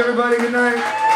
Everybody. Good night.